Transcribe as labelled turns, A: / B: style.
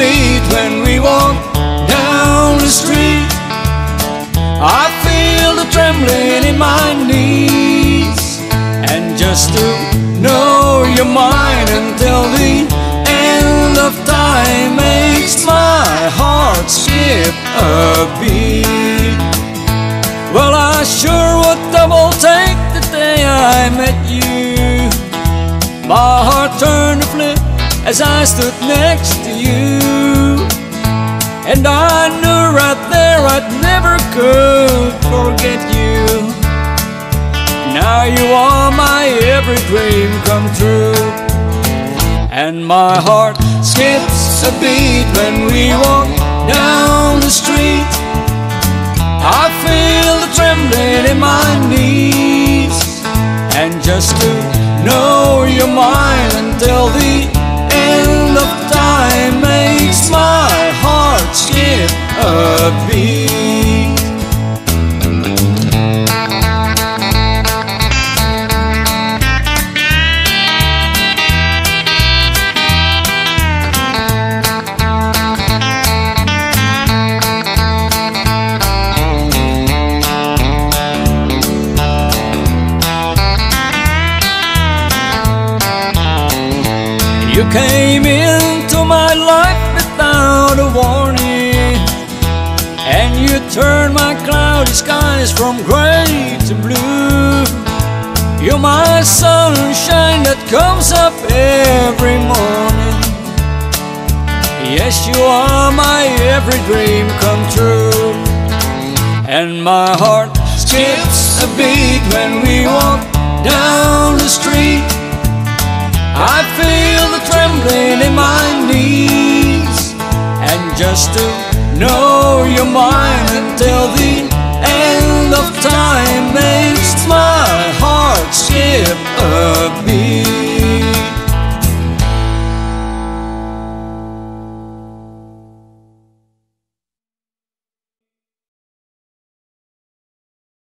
A: beat when we walk down the street. I feel the trembling in my knees and just the as I stood next to you. And I knew right there I'd never could forget you. Now you are my every dream come true. And my heart skips a beat when we walk down the street. I feel the trembling in my knees. And just to know you're mine skip a beat. You came into from gray to blue. You're my sunshine that comes up every morning. Yes, you are my every dream come true. And my heart skips a beat when we walk down the street. I feel the trembling in my knees And just to know you're mine until the of time makes my